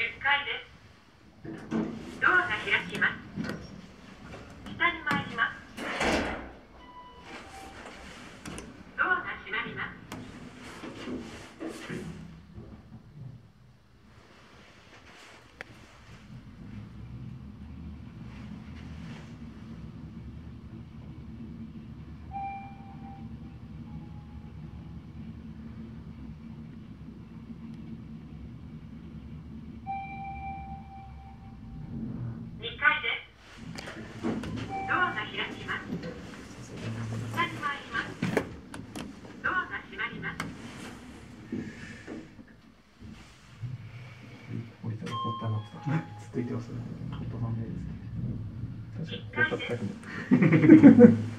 10回です。ったなずっと言ってますね。本当残ですね。確かに。